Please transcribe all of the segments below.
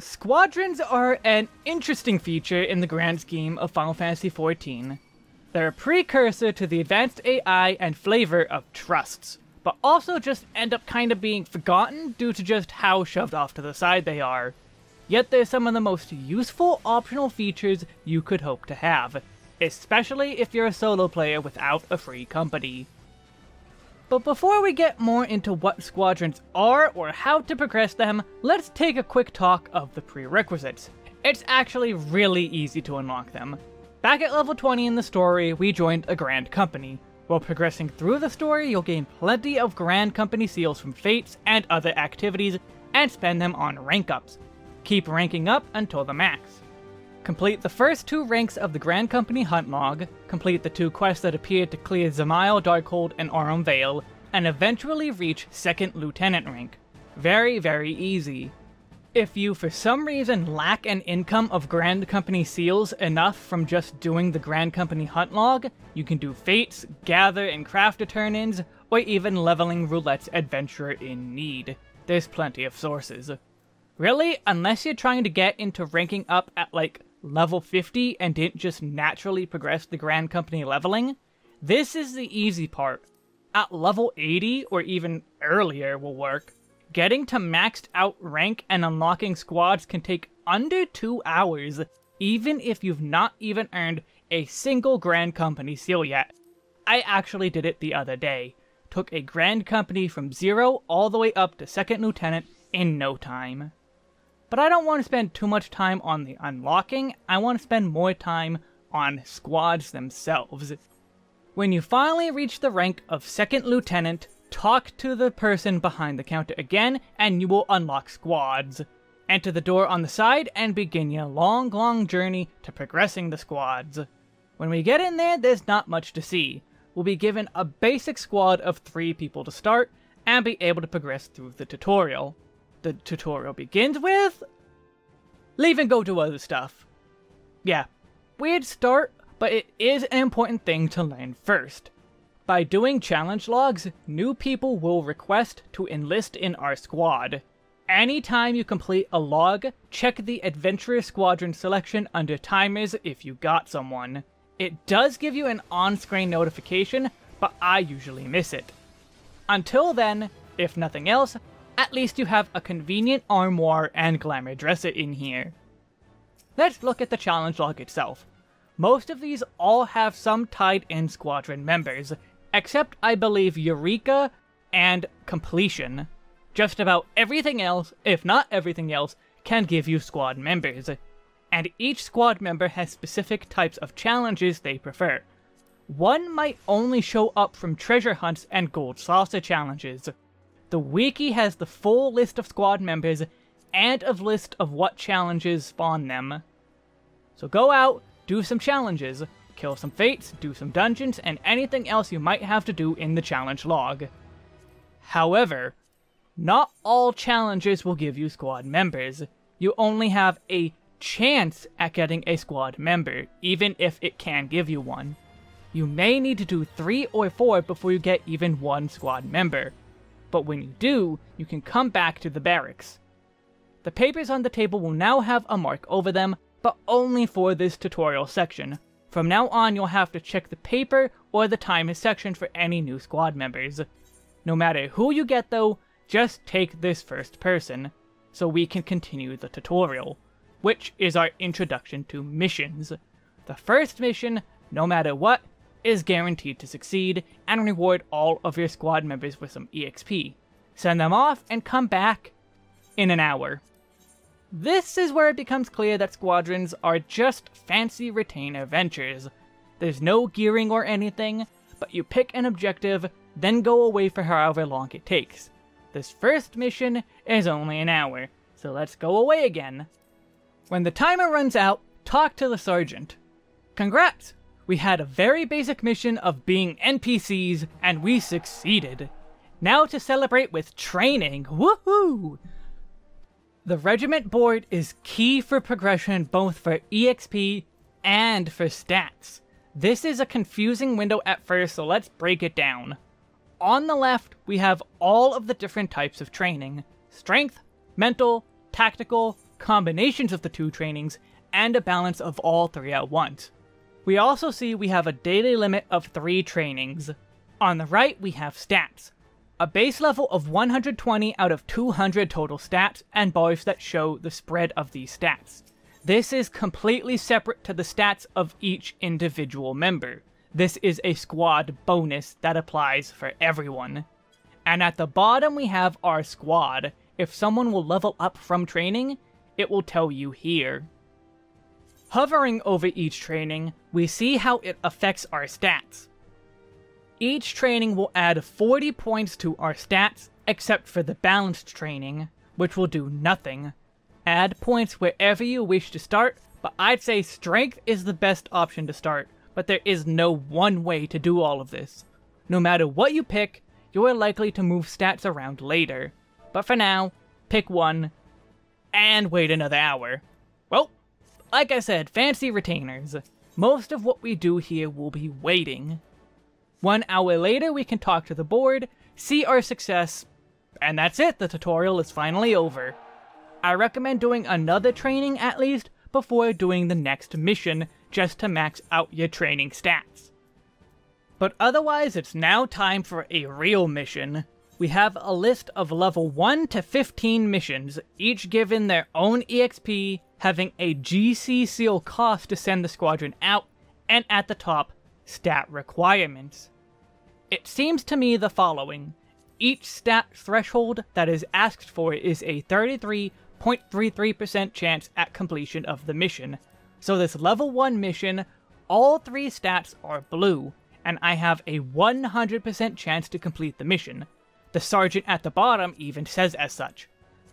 Squadrons are an interesting feature in the grand scheme of Final Fantasy XIV. They're a precursor to the advanced AI and flavor of trusts, but also just end up kind of being forgotten due to just how shoved off to the side they are. Yet they're some of the most useful optional features you could hope to have, especially if you're a solo player without a free company. But before we get more into what squadrons are or how to progress them, let's take a quick talk of the prerequisites. It's actually really easy to unlock them. Back at level 20 in the story, we joined a Grand Company. While progressing through the story, you'll gain plenty of Grand Company seals from fates and other activities, and spend them on rank ups. Keep ranking up until the max. Complete the first two ranks of the Grand Company Hunt Log, complete the two quests that appear to clear Dzemael, Darkhold, and Aurum Vale, and eventually reach 2nd Lieutenant rank. Very, very easy. If you for some reason lack an income of Grand Company seals enough from just doing the Grand Company Hunt Log, you can do Fates, Gather and Craft turn-ins, or even leveling Roulette's Adventurer in Need. There's plenty of sources. Really, unless you're trying to get into ranking up at like level 50 and didn't just naturally progress the Grand Company leveling, this is the easy part. At level 80 or even earlier will work. Getting to maxed out rank and unlocking squads can take under 2 hours, even if you've not even earned a single Grand Company seal yet. I actually did it the other day. Took a Grand Company from 0 all the way up to 2nd Lieutenant in no time. But I don't want to spend too much time on the unlocking, I want to spend more time on squads themselves. When you finally reach the rank of Second Lieutenant, talk to the person behind the counter again, and you will unlock squads. Enter the door on the side and begin your long, long journey to progressing the squads. When we get in there, there's not much to see. We'll be given a basic squad of three people to start, and be able to progress through the tutorial the tutorial begins with... Leave and go do other stuff. Yeah, weird start, but it is an important thing to learn first. By doing challenge logs, new people will request to enlist in our squad. Anytime you complete a log, check the Adventurous Squadron selection under timers if you got someone. It does give you an on-screen notification, but I usually miss it. Until then, if nothing else, at least you have a convenient armoire and glamour dresser in here. Let's look at the challenge log itself. Most of these all have some tied-in squadron members, except I believe Eureka and Completion. Just about everything else, if not everything else, can give you squad members. And each squad member has specific types of challenges they prefer. One might only show up from treasure hunts and gold saucer challenges. The wiki has the full list of squad members and a list of what challenges spawn them. So go out, do some challenges, kill some fates, do some dungeons, and anything else you might have to do in the challenge log. However, not all challenges will give you squad members. You only have a chance at getting a squad member, even if it can give you one. You may need to do 3 or 4 before you get even one squad member but when you do, you can come back to the barracks. The papers on the table will now have a mark over them, but only for this tutorial section. From now on, you'll have to check the paper or the timer section for any new squad members. No matter who you get though, just take this first person, so we can continue the tutorial, which is our introduction to missions. The first mission, no matter what, is guaranteed to succeed and reward all of your squad members with some EXP. Send them off and come back in an hour. This is where it becomes clear that squadrons are just fancy retainer ventures. There's no gearing or anything, but you pick an objective, then go away for however long it takes. This first mission is only an hour, so let's go away again. When the timer runs out, talk to the sergeant. Congrats! We had a very basic mission of being NPCs, and we succeeded. Now to celebrate with training, woohoo! The regiment board is key for progression both for EXP and for stats. This is a confusing window at first, so let's break it down. On the left, we have all of the different types of training. Strength, mental, tactical, combinations of the two trainings, and a balance of all three at once. We also see we have a daily limit of 3 trainings. On the right, we have stats. A base level of 120 out of 200 total stats, and bars that show the spread of these stats. This is completely separate to the stats of each individual member. This is a squad bonus that applies for everyone. And at the bottom we have our squad. If someone will level up from training, it will tell you here. Hovering over each training, we see how it affects our stats. Each training will add 40 points to our stats, except for the balanced training, which will do nothing. Add points wherever you wish to start, but I'd say strength is the best option to start, but there is no one way to do all of this. No matter what you pick, you are likely to move stats around later. But for now, pick one, and wait another hour. Like I said, fancy retainers. Most of what we do here will be waiting. One hour later, we can talk to the board, see our success, and that's it, the tutorial is finally over. I recommend doing another training at least before doing the next mission, just to max out your training stats. But otherwise, it's now time for a real mission. We have a list of level 1 to 15 missions, each given their own EXP having a GC seal cost to send the squadron out, and at the top, stat requirements. It seems to me the following. Each stat threshold that is asked for is a 33.33% chance at completion of the mission. So this level 1 mission, all three stats are blue, and I have a 100% chance to complete the mission. The sergeant at the bottom even says as such.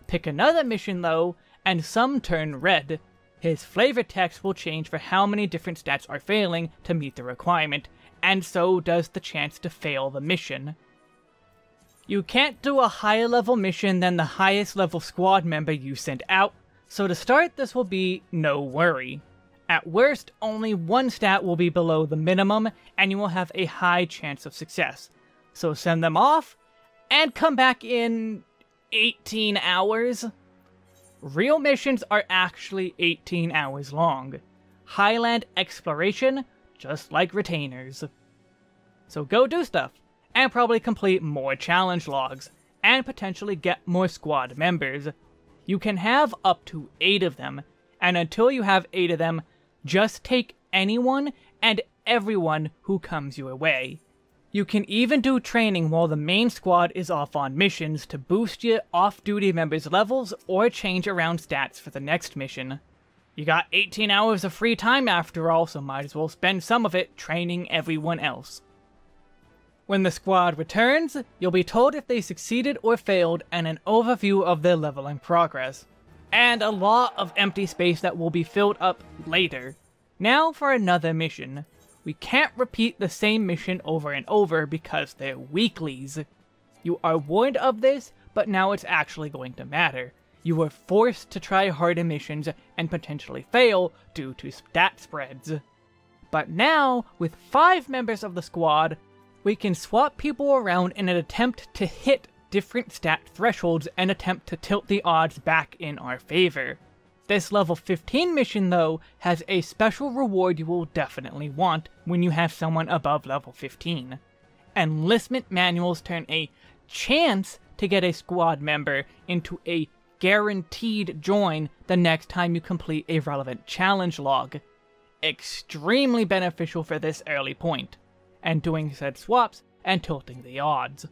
Pick another mission though, and some turn red. His flavor text will change for how many different stats are failing to meet the requirement, and so does the chance to fail the mission. You can't do a higher level mission than the highest level squad member you sent out, so to start this will be no worry. At worst, only one stat will be below the minimum, and you will have a high chance of success. So send them off, and come back in 18 hours. Real missions are actually 18 hours long. Highland exploration, just like retainers. So go do stuff, and probably complete more challenge logs, and potentially get more squad members. You can have up to 8 of them, and until you have 8 of them, just take anyone and everyone who comes your way. You can even do training while the main squad is off on missions to boost your off-duty members' levels or change around stats for the next mission. You got 18 hours of free time after all, so might as well spend some of it training everyone else. When the squad returns, you'll be told if they succeeded or failed and an overview of their leveling progress. And a lot of empty space that will be filled up later. Now for another mission. We can't repeat the same mission over and over because they're weeklies. You are warned of this, but now it's actually going to matter. You are forced to try harder missions and potentially fail due to stat spreads. But now, with 5 members of the squad, we can swap people around in an attempt to hit different stat thresholds and attempt to tilt the odds back in our favor. This level 15 mission, though, has a special reward you will definitely want when you have someone above level 15. Enlistment manuals turn a chance to get a squad member into a guaranteed join the next time you complete a relevant challenge log. Extremely beneficial for this early point, and doing said swaps and tilting the odds.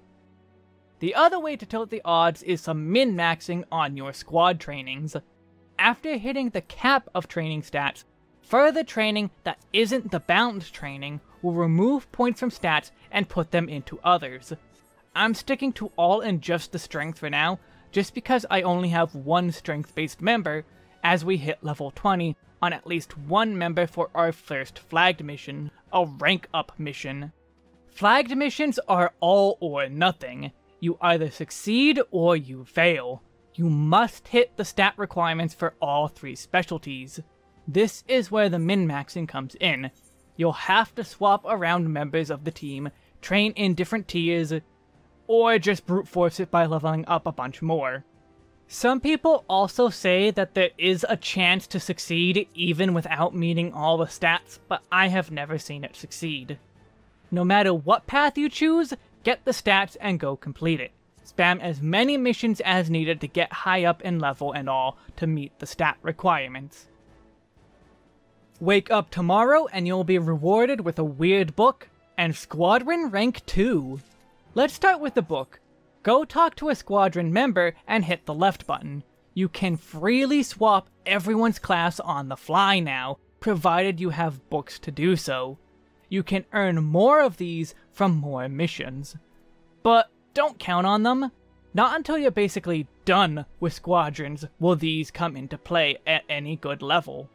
The other way to tilt the odds is some min-maxing on your squad trainings. After hitting the cap of training stats, further training that isn't the balanced training will remove points from stats and put them into others. I'm sticking to all in just the strength for now, just because I only have one strength-based member, as we hit level 20 on at least one member for our first flagged mission, a rank up mission. Flagged missions are all or nothing. You either succeed or you fail you must hit the stat requirements for all three specialties. This is where the min-maxing comes in. You'll have to swap around members of the team, train in different tiers, or just brute force it by leveling up a bunch more. Some people also say that there is a chance to succeed even without meeting all the stats, but I have never seen it succeed. No matter what path you choose, get the stats and go complete it. Spam as many missions as needed to get high up in level and all to meet the stat requirements. Wake up tomorrow and you'll be rewarded with a weird book and Squadron Rank 2. Let's start with the book. Go talk to a squadron member and hit the left button. You can freely swap everyone's class on the fly now, provided you have books to do so. You can earn more of these from more missions. But don't count on them. Not until you're basically done with squadrons will these come into play at any good level.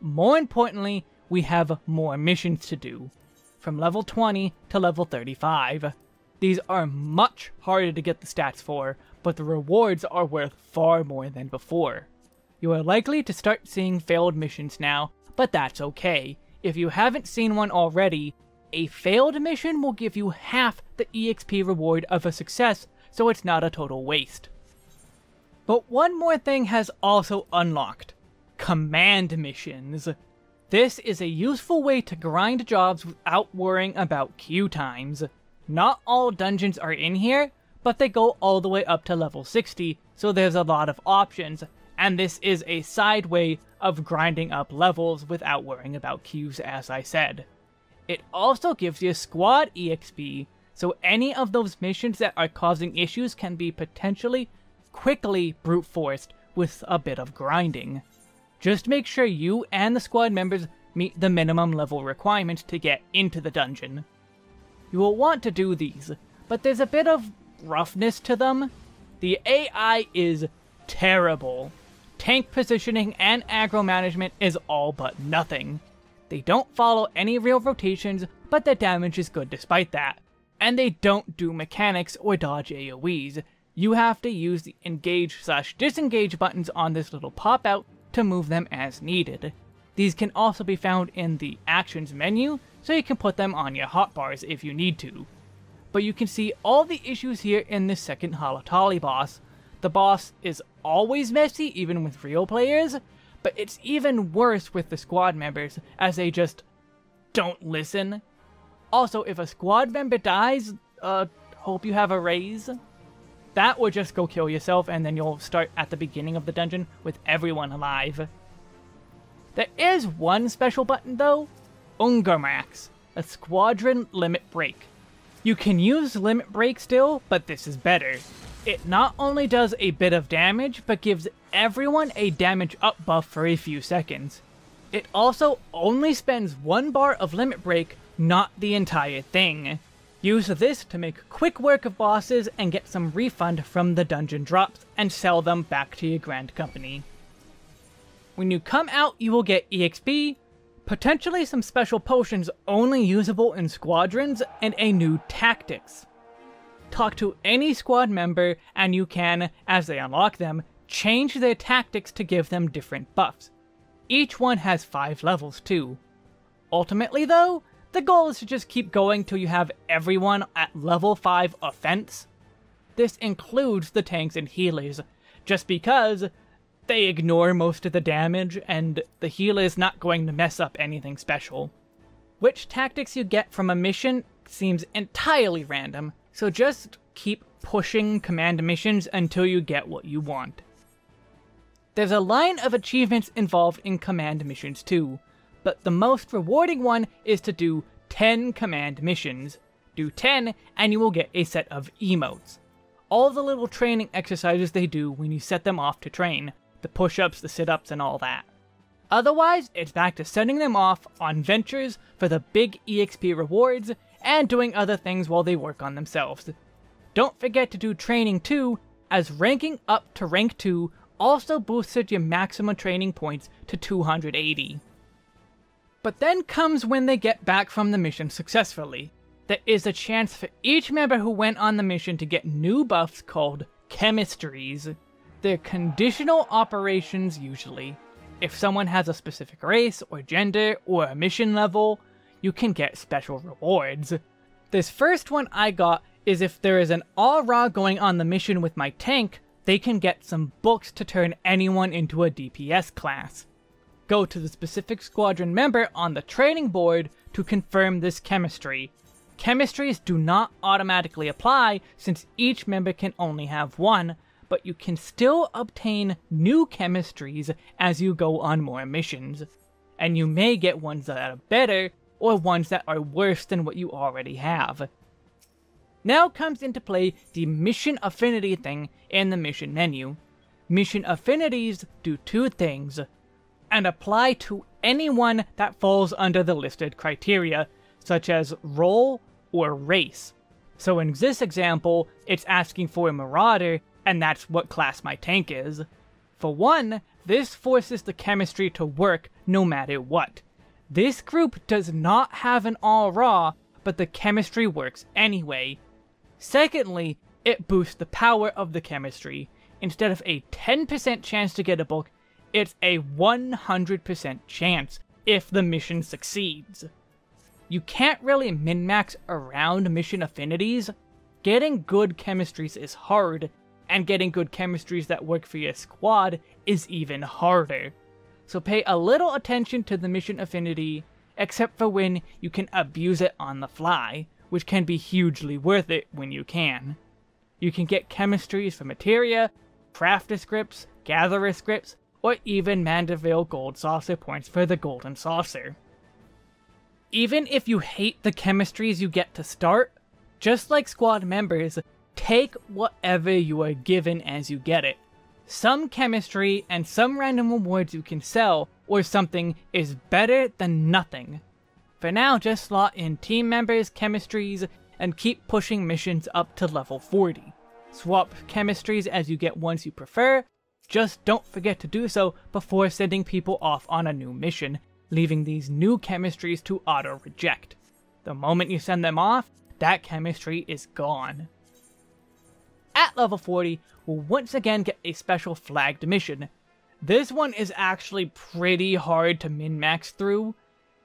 More importantly, we have more missions to do, from level 20 to level 35. These are much harder to get the stats for, but the rewards are worth far more than before. You are likely to start seeing failed missions now, but that's okay. If you haven't seen one already, a failed mission will give you half the EXP reward of a success, so it's not a total waste. But one more thing has also unlocked. Command missions. This is a useful way to grind jobs without worrying about queue times. Not all dungeons are in here, but they go all the way up to level 60, so there's a lot of options, and this is a side way of grinding up levels without worrying about queues as I said. It also gives you squad EXP, so any of those missions that are causing issues can be potentially quickly brute forced with a bit of grinding. Just make sure you and the squad members meet the minimum level requirement to get into the dungeon. You will want to do these, but there's a bit of roughness to them. The AI is terrible. Tank positioning and aggro management is all but nothing. They don't follow any real rotations, but their damage is good despite that. And they don't do mechanics or dodge AoEs. You have to use the engage slash disengage buttons on this little pop out to move them as needed. These can also be found in the actions menu, so you can put them on your hotbars if you need to. But you can see all the issues here in the second Halatali boss. The boss is always messy, even with real players, but it's even worse with the squad members, as they just don't listen. Also, if a squad member dies, uh, hope you have a raise. That would just go kill yourself, and then you'll start at the beginning of the dungeon with everyone alive. There is one special button though, Ungermax, a squadron limit break. You can use limit break still, but this is better. It not only does a bit of damage, but gives everyone a damage up buff for a few seconds. It also only spends one bar of limit break, not the entire thing. Use this to make quick work of bosses and get some refund from the dungeon drops and sell them back to your grand company. When you come out, you will get EXP, potentially some special potions only usable in squadrons, and a new tactics. Talk to any squad member and you can, as they unlock them, change their tactics to give them different buffs. Each one has 5 levels too. Ultimately though, the goal is to just keep going till you have everyone at level 5 offense. This includes the tanks and healers, just because they ignore most of the damage, and the healer is not going to mess up anything special. Which tactics you get from a mission seems entirely random, so just keep pushing command missions until you get what you want. There's a line of achievements involved in command missions too, but the most rewarding one is to do 10 command missions. Do 10 and you will get a set of emotes. All the little training exercises they do when you set them off to train, the push-ups, the sit-ups, and all that. Otherwise, it's back to sending them off on ventures for the big EXP rewards and doing other things while they work on themselves. Don't forget to do training too, as ranking up to rank 2 also boosted your maximum training points to 280. But then comes when they get back from the mission successfully. There is a chance for each member who went on the mission to get new buffs called chemistries. They're conditional operations usually. If someone has a specific race or gender or a mission level, you can get special rewards. This first one I got is if there is an Au Ra going on the mission with my tank, they can get some books to turn anyone into a DPS class. Go to the specific squadron member on the training board to confirm this chemistry. Chemistries do not automatically apply since each member can only have one, but you can still obtain new chemistries as you go on more missions. And you may get ones that are better, or ones that are worse than what you already have. Now comes into play the mission affinity thing in the mission menu. Mission affinities do two things, and apply to anyone that falls under the listed criteria, such as role or race. So in this example, it's asking for a Marauder, and that's what class my tank is. For one, this forces the chemistry to work no matter what. This group does not have an Au Ra, but the chemistry works anyway. Secondly, it boosts the power of the chemistry. Instead of a 10% chance to get a book, it's a 100% chance if the mission succeeds. You can't really min-max around mission affinities. Getting good chemistries is hard, and getting good chemistries that work for your squad is even harder. So pay a little attention to the mission affinity, except for when you can abuse it on the fly, which can be hugely worth it when you can. You can get chemistries for materia, crafter scripts, gatherer scripts, or even Manderville gold saucer points for the golden saucer. Even if you hate the chemistries you get to start, just like squad members, take whatever you are given as you get it. Some chemistry and some random rewards you can sell or something is better than nothing. For now, just slot in team members' chemistries and keep pushing missions up to level 40. Swap chemistries as you get ones you prefer, just don't forget to do so before sending people off on a new mission, leaving these new chemistries to auto-reject. The moment you send them off, that chemistry is gone at level 40 will once again get a special flagged mission. This one is actually pretty hard to min-max through.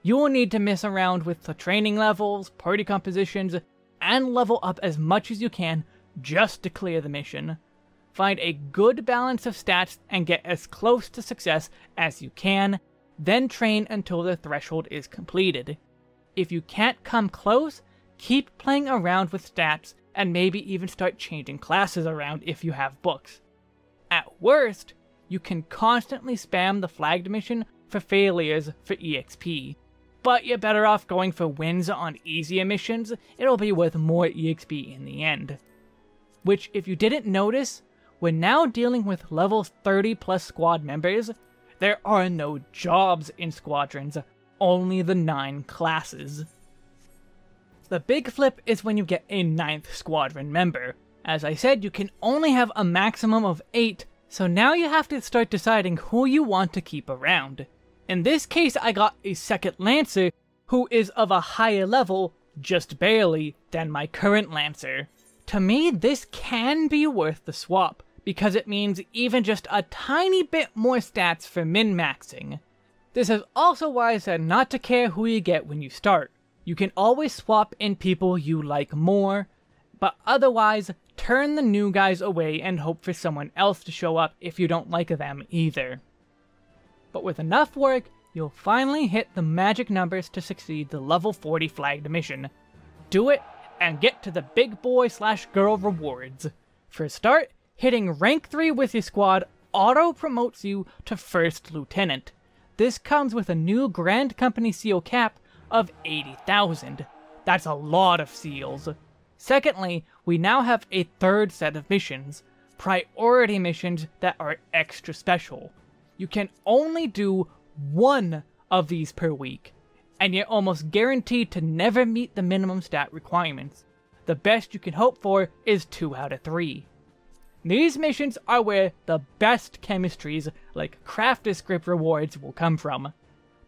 You will need to mess around with the training levels, party compositions, and level up as much as you can just to clear the mission. Find a good balance of stats and get as close to success as you can, then train until the threshold is completed. If you can't come close, keep playing around with stats and maybe even start changing classes around if you have books. At worst, you can constantly spam the flagged mission for failures for EXP. But you're better off going for wins on easier missions, it'll be worth more EXP in the end. Which, if you didn't notice, we're now dealing with level 30 plus squad members, there are no jobs in squadrons, only the 9 classes. The big flip is when you get a ninth squadron member. As I said, you can only have a maximum of 8, so now you have to start deciding who you want to keep around. In this case, I got a second Lancer, who is of a higher level, just barely, than my current Lancer. To me, this can be worth the swap, because it means even just a tiny bit more stats for min-maxing. This is also why I said not to care who you get when you start. You can always swap in people you like more, but otherwise, turn the new guys away and hope for someone else to show up if you don't like them either. But with enough work, you'll finally hit the magic numbers to succeed the level 40 flagged mission. Do it, and get to the big boy slash girl rewards. For a start, hitting rank 3 with your squad auto promotes you to first lieutenant. This comes with a new Grand Company seal cap of 80,000. That's a lot of seals. Secondly, we now have a third set of missions, priority missions that are extra special. You can only do one of these per week, and you're almost guaranteed to never meet the minimum stat requirements. The best you can hope for is 2 out of 3. These missions are where the best chemistries, like crafter script rewards, will come from.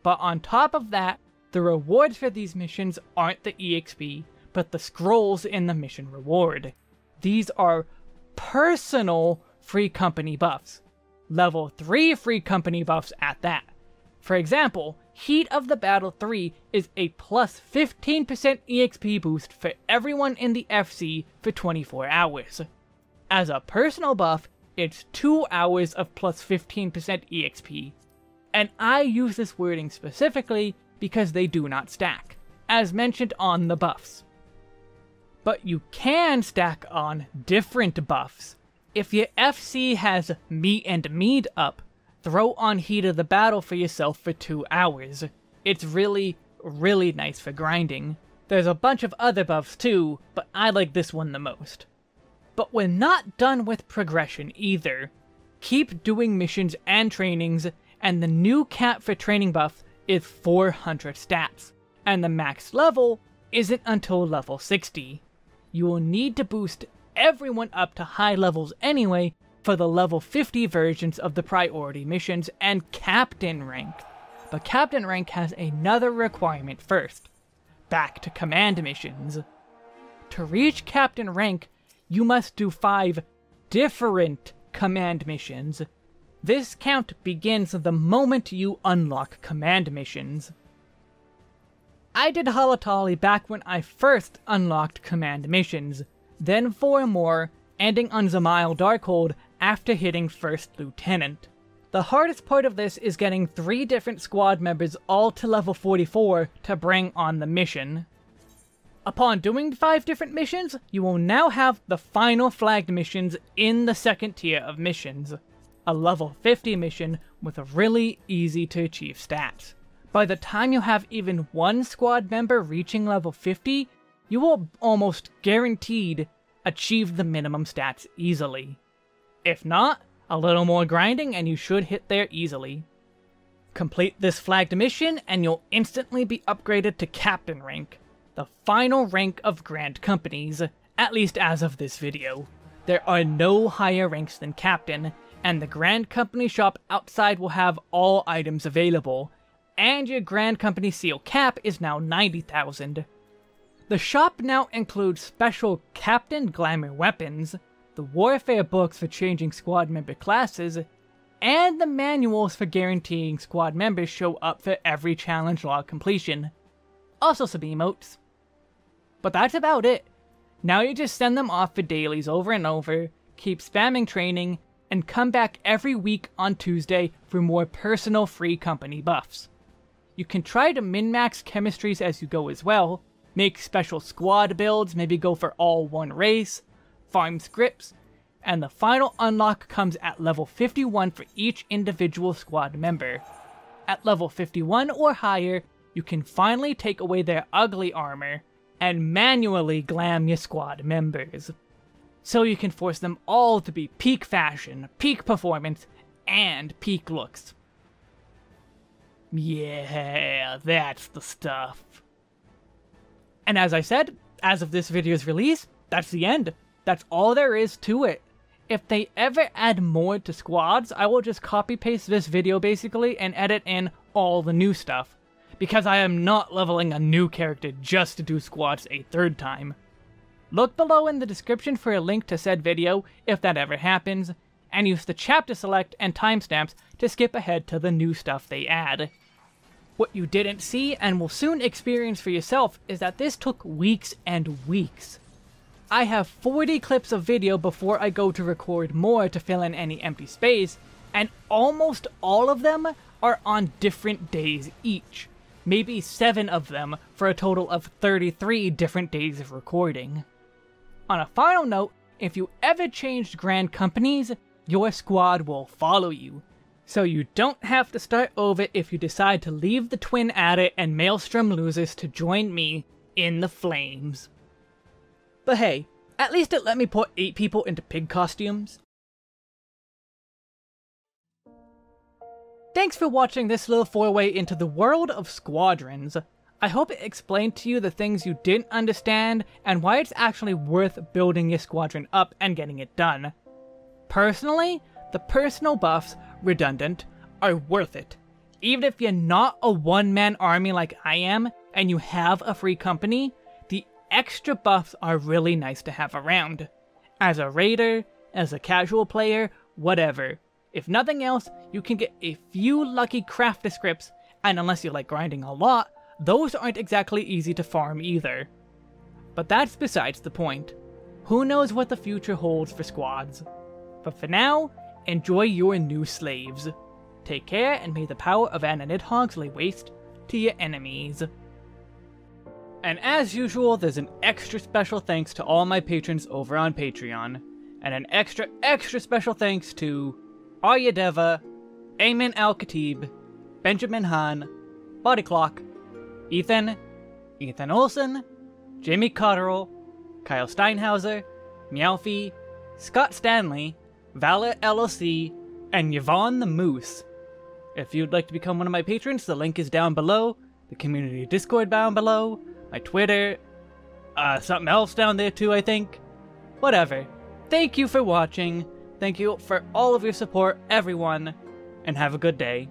But on top of that, the rewards for these missions aren't the EXP, but the scrolls in the mission reward. These are personal free company buffs. Level 3 free company buffs at that. For example, Heat of the Battle 3 is a plus 15% EXP boost for everyone in the FC for 24 hours. As a personal buff, it's 2 hours of plus 15% EXP. And I use this wording specifically because they do not stack, as mentioned on the buffs. But you can stack on different buffs. If your FC has Meat and Mead up, throw on Heat of the Battle for yourself for 2 hours. It's really, really nice for grinding. There's a bunch of other buffs too, but I like this one the most. But we're not done with progression either. Keep doing missions and trainings, and the new cap for training buff is 400 stats, and the max level isn't until level 60. You will need to boost everyone up to high levels anyway for the level 50 versions of the priority missions and captain rank. But captain rank has another requirement first. Back to command missions. To reach captain rank, you must do 5 different command missions. This count begins the moment you unlock command missions. I did Halatali back when I first unlocked command missions, then 4 more, ending on Dzemael Darkhold after hitting First Lieutenant. The hardest part of this is getting 3 different squad members all to level 44 to bring on the mission. Upon doing 5 different missions, you will now have the final flagged missions in the second tier of missions. A level 50 mission with a really easy to achieve stats. By the time you have even one squad member reaching level 50, you will almost guaranteed achieve the minimum stats easily. If not, a little more grinding and you should hit there easily. Complete this flagged mission and you'll instantly be upgraded to captain rank, the final rank of Grand Companies, at least as of this video. There are no higher ranks than Captain, and the Grand Company shop outside will have all items available, and your Grand Company seal cap is now 90,000. The shop now includes special Captain Glamour weapons, the warfare books for changing squad member classes, and the manuals for guaranteeing squad members show up for every challenge log completion. Also some emotes. But that's about it. Now you just send them off for dailies over and over, keep spamming training, and come back every week on Tuesday for more personal free company buffs. You can try to min-max chemistries as you go as well, make special squad builds, maybe go for all one race, farm scripts, and the final unlock comes at level 51 for each individual squad member. At level 51 or higher, you can finally take away their ugly armor, and manually glam your squad members. So you can force them all to be peak fashion, peak performance, and peak looks. Yeah, that's the stuff. And as I said, as of this video's release, that's the end. That's all there is to it. If they ever add more to squads, I will just copy paste this video basically and edit in all the new stuff because I am not leveling a new character just to do squads a third time. Look below in the description for a link to said video if that ever happens, and use the chapter select and timestamps to skip ahead to the new stuff they add. What you didn't see and will soon experience for yourself is that this took weeks and weeks. I have 40 clips of video before I go to record more to fill in any empty space, and almost all of them are on different days each maybe 7 of them for a total of 33 different days of recording. On a final note, if you ever changed Grand Companies, your squad will follow you. So you don't have to start over if you decide to leave the Twin Adder and Maelstrom losers to join me in the flames. But hey, at least it let me put 8 people into pig costumes. Thanks for watching this little foray into the world of squadrons. I hope it explained to you the things you didn't understand and why it's actually worth building your squadron up and getting it done. Personally, the personal buffs, redundant, are worth it. Even if you're not a one-man army like I am, and you have a free company, the extra buffs are really nice to have around. As a raider, as a casual player, whatever. If nothing else, you can get a few lucky craft scripts, and unless you like grinding a lot, those aren't exactly easy to farm either. But that's besides the point. Who knows what the future holds for squads? But for now, enjoy your new slaves. Take care, and may the power of Anna Nidhogg's lay waste to your enemies. And as usual, there's an extra special thanks to all my patrons over on Patreon. And an extra, extra special thanks to Arya Deva, Ayman Al Khatib, Benjamin Hahn, Body Clock, Ethan, Ethan Olson, Jamie Cotterill, Kyle Steinhauser, Meowfie, Scott Stanley, Valor LLC, and Yvonne the Moose. If you'd like to become one of my patrons, the link is down below, the community Discord down below, my Twitter, uh, something else down there too, I think. Whatever. Thank you for watching. Thank you for all of your support, everyone, and have a good day.